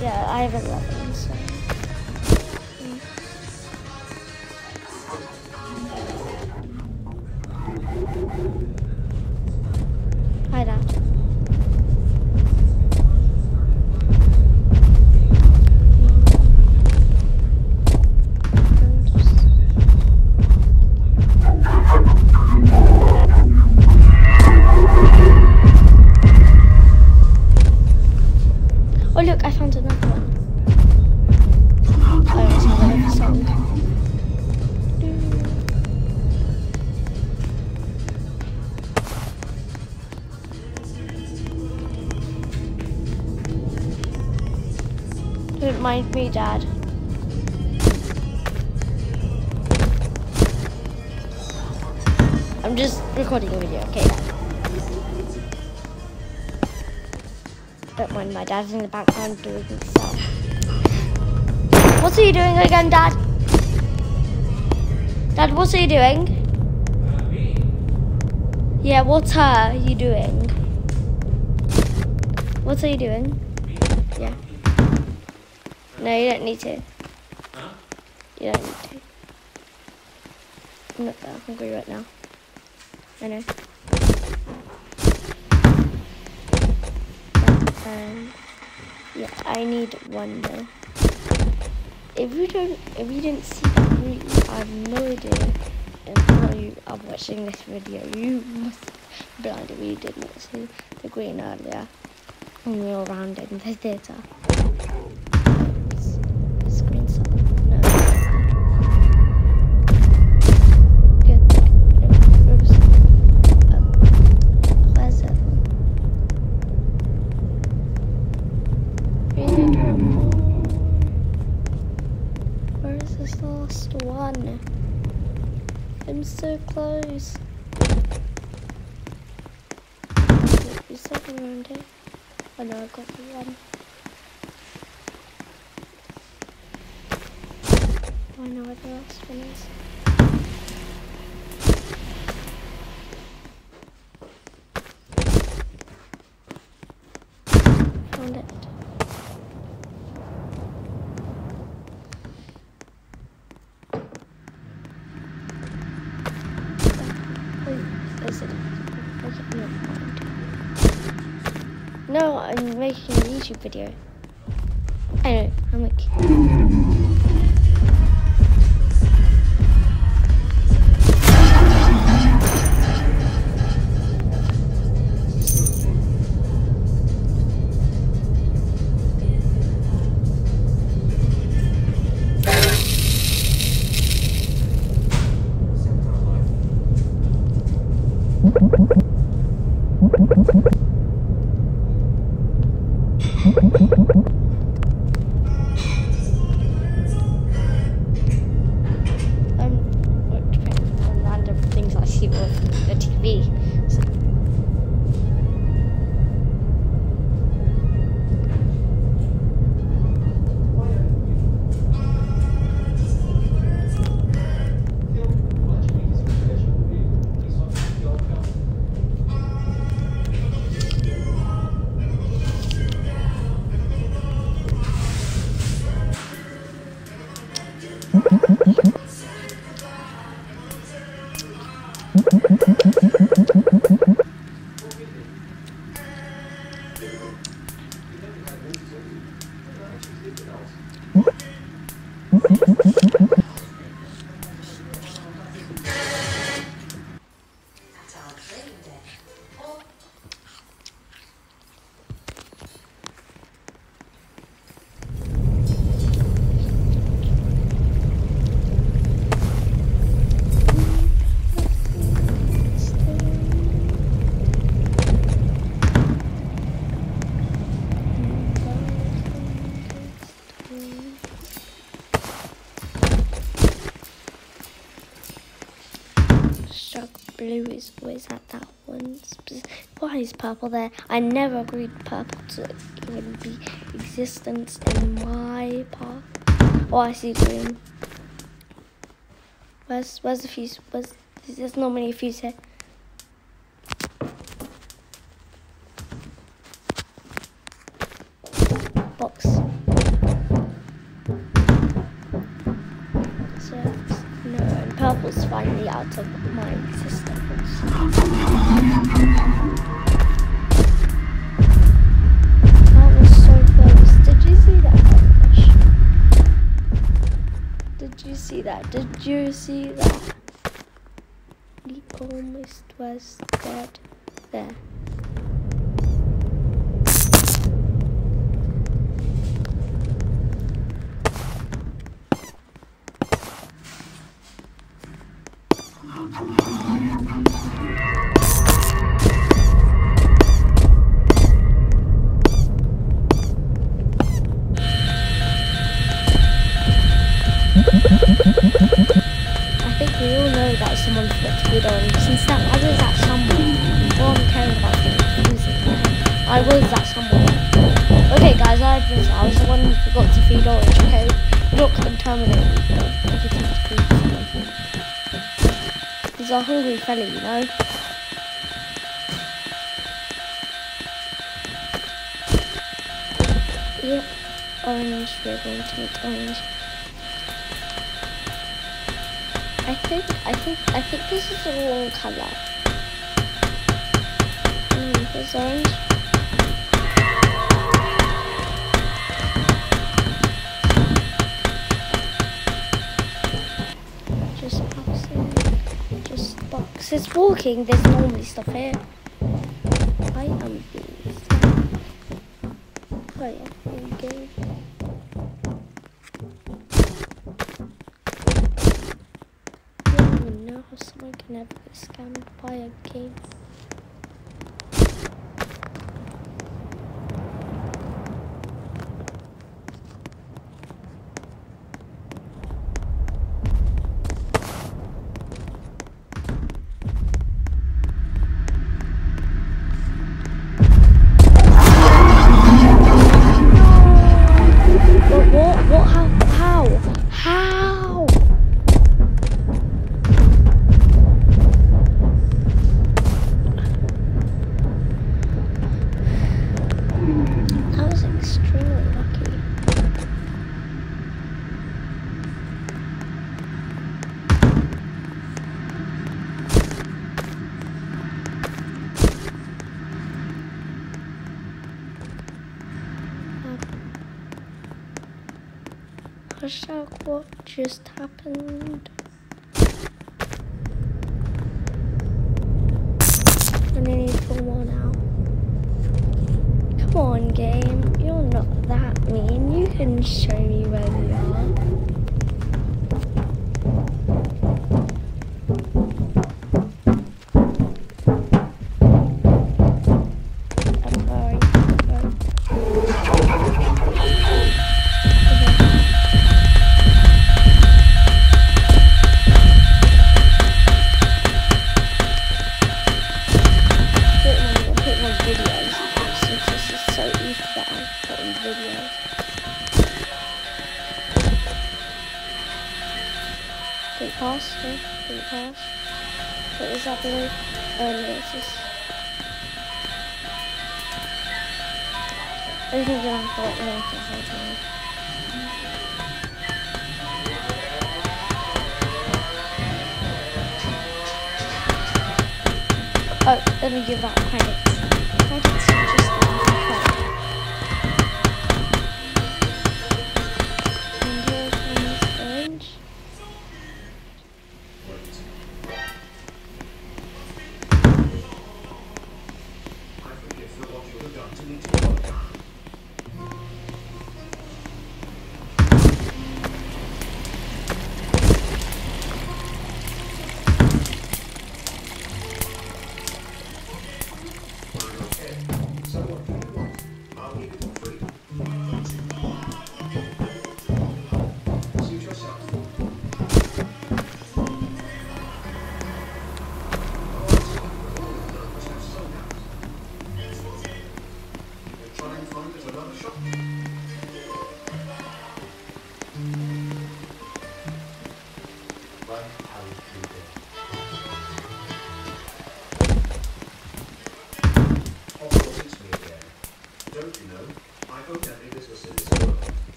yeah, I have eleven. So. Mind me, Dad. I'm just recording a video, okay? Don't mind my dad's in the background doing stuff. What are you doing again, Dad? Dad, what are you doing? Yeah, what are you doing? What are you doing? No, you don't need to. You don't need to. I'm not that hungry right now. I know. Um, yeah, I need one though. If you don't, if you didn't see that, you, I have no idea how you are watching this video. You must be blind if you did not see the green earlier when we were around in the theatre. Screen stop. No. Good. Oops. Um, where's it? Read one more. Where is this last one? I'm so close. You said around here. Oh no, I got the one. Oh, I know where the last one is. Found it. Wait, is it? Okay, never mind. No, I'm making a YouTube video. I know, I'm like. purple. Why is purple there? I never agreed purple to even be existence in my park. Oh, I see green. Where's where's the fuse? Where's there's not many fuse here. Box. So no, and purple's finally out of my existence. You see that? He almost was dead there. Hungry fella, you know? Yep. Orange, we're going to make orange. I think I think I think this is the wrong color. Mm, this orange. Boxes walking. There's normally stuff here. I am being. Oh yeah, here we go. I don't even know how someone can ever get scammed by a game. What? What? What? How? How? How? I was extremely lucky. Um, What just happened? And I need to pull one out. Come on, game. You're not that mean. You can show pass? No? Did it pass? What is? Oh no, it's just... I think gonna have to let me off the whole time. Oh, let me give that credits.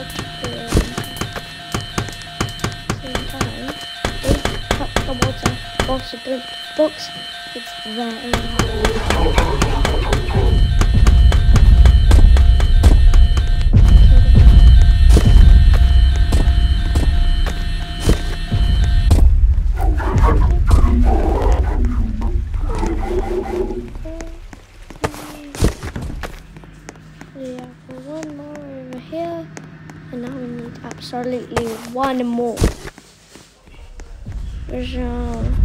Um, same time. Is pop the water. Box, box, it's there. one more. Jean.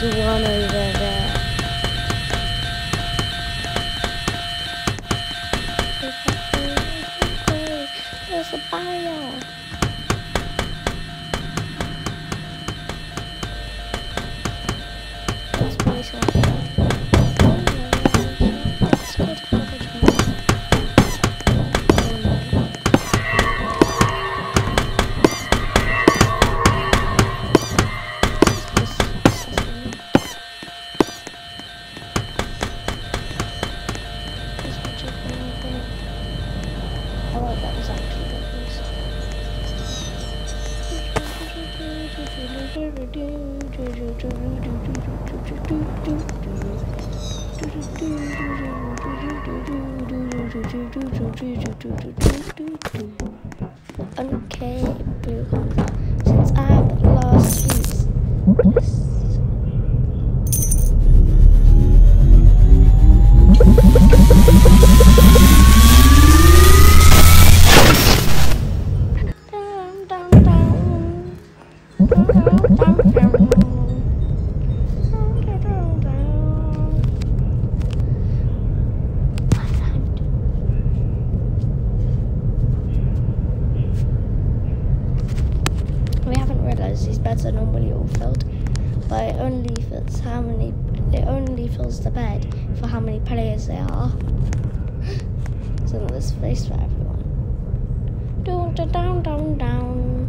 There's one over there. There's a barrier. Okay, blue. Since I've lost down,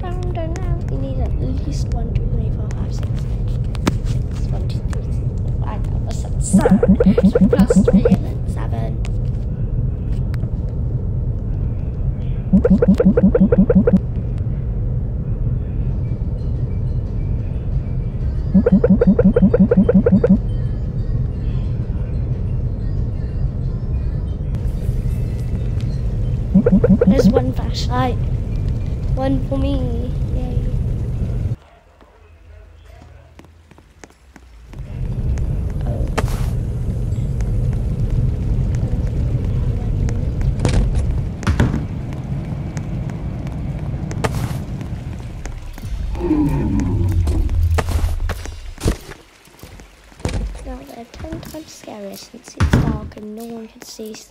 down, down, down, down. Need at least one, two, three, four, five, six, six, one, two, three, four, five, seven, seven. plus Three.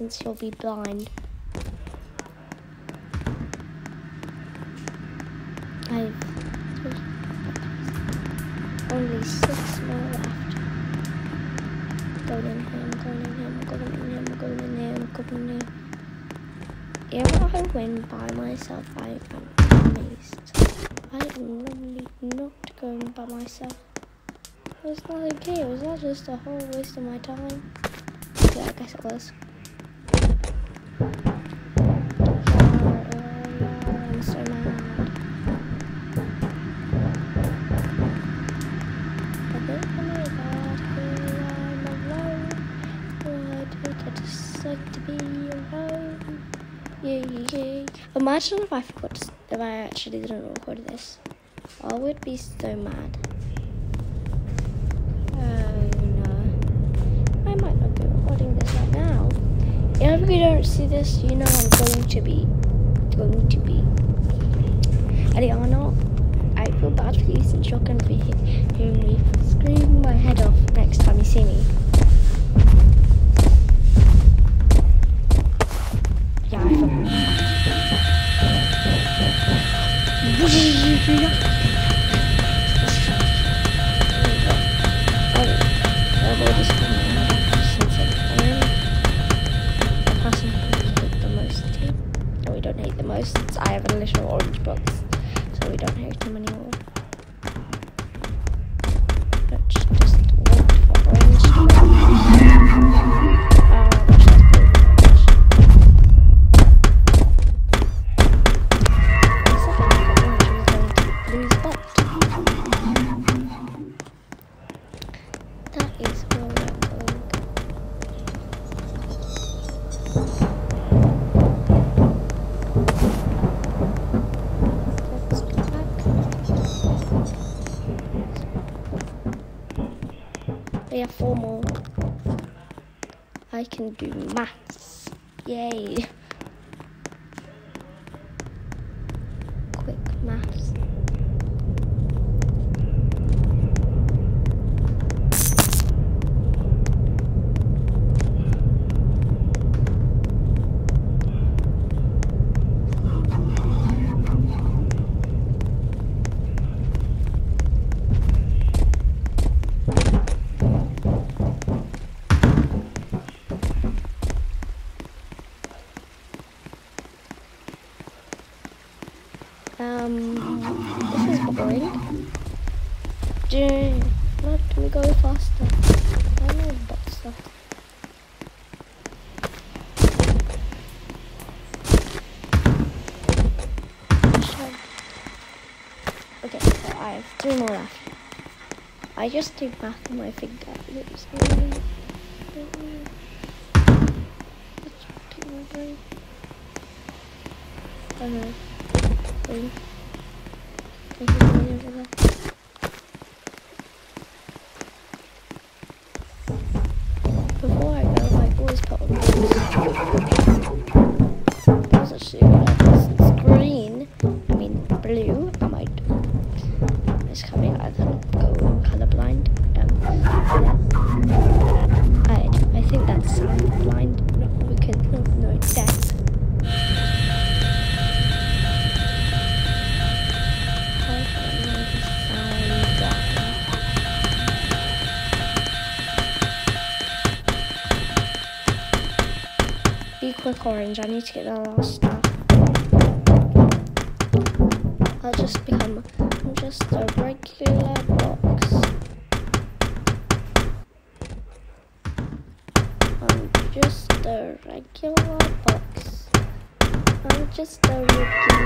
Since you'll be blind. I've only six more left. Him, going in him, going in him, going in him. If I win by myself, I am amazed. I am normally not going by myself. Was that okay? Was that just a whole waste of my time? Yeah, I guess it was. Imagine if I forgot, to, if I actually didn't record this. I would be so mad. Oh no. I might not be recording this right now. If you don't see this, you know I'm going to be. Going to be. Ariana, I feel bad for you since you're going to be he- hearing me scream my head off next time you see me. I have a little orange box, so we don't hate do maths. Yay. Quick maths. Um, this is boring. Jane, what? Can we go faster? I know about stuff. Okay, so I have three more left. I just did math on my finger. It was really, really, it's my brain. I know. Brain. Orange. I need to get the last stuff. I'll just become just a regular box. I'm just a regular box. I'm just a regular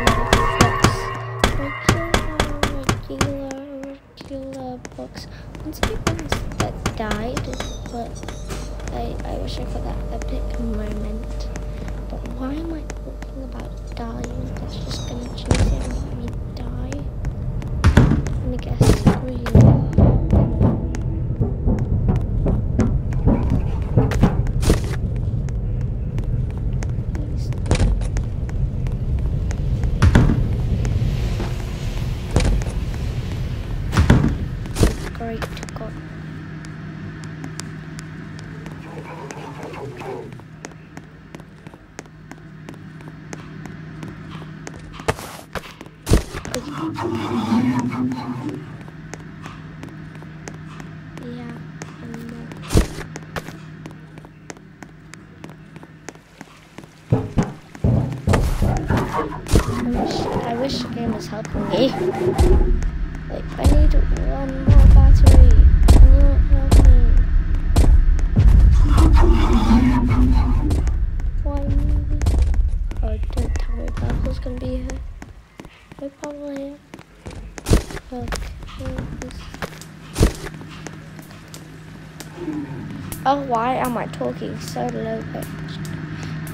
Oh, why am I talking so low pitched?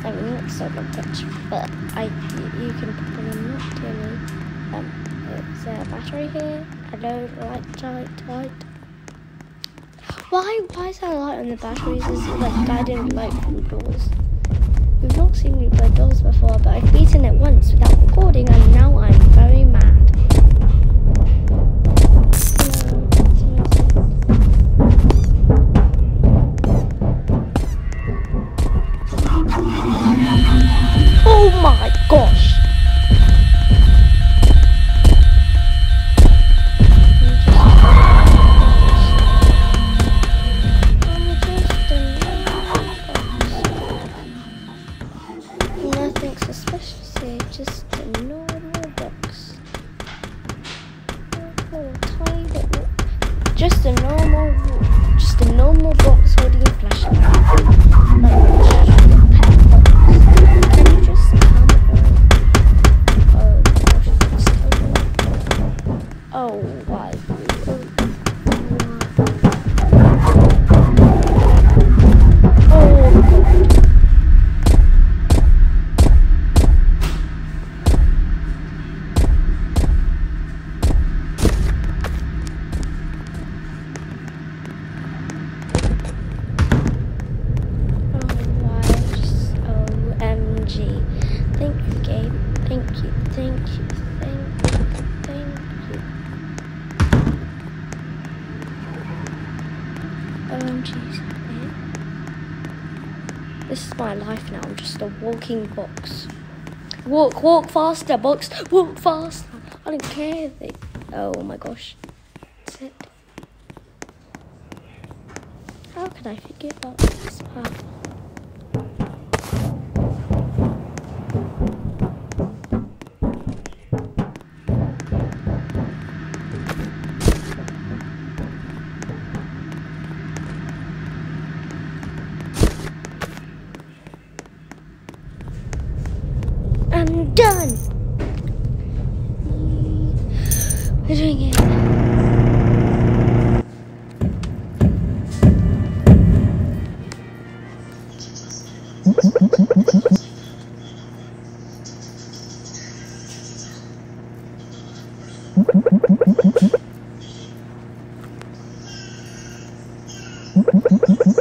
I mean, not so low pitched, but I, you, can probably not hear me. Um, a battery here? Hello, light, light, light. Why, why is there a light on the batteries? Is it like guiding light from doors? We've not seen me doors before, but I've beaten it once without recording, and now I'm very mad. Just a normal box. Just a normal, just a normal box holding a flashlight. This is my life now. I'm just a walking box. Walk, walk faster, box. Walk faster. I don't care. They... Oh my gosh. That's it. How can I forget about this part? Mm-hmm.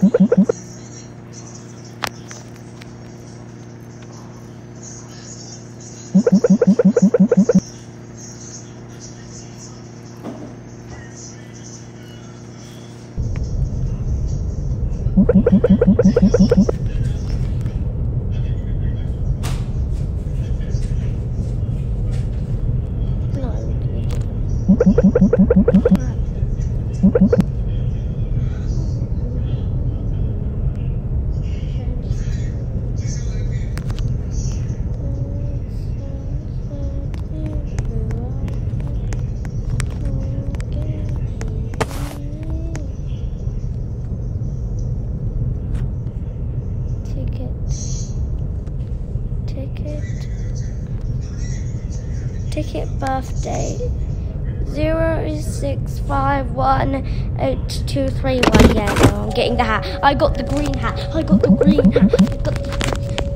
065182231. Yeah, no, I'm getting the hat. I got the green hat. I got the green hat. I got the,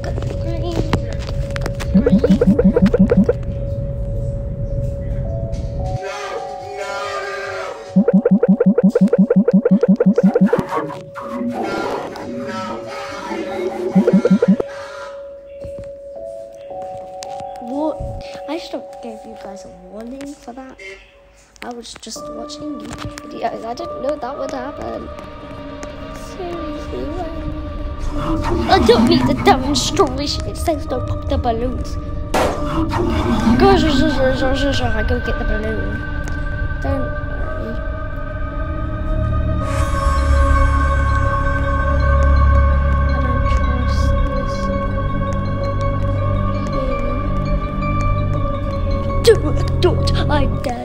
got the green. Green. Was just watching videos. I didn't know that would happen. Seriously. I don't need the demonstration. It says don't pop the balloons. Go, I go get the balloon. Don't worry. I don't trust this. Do it, do it, I dare